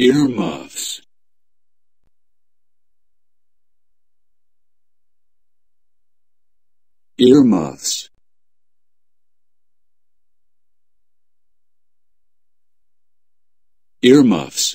earmuffs earmuffs earmuffs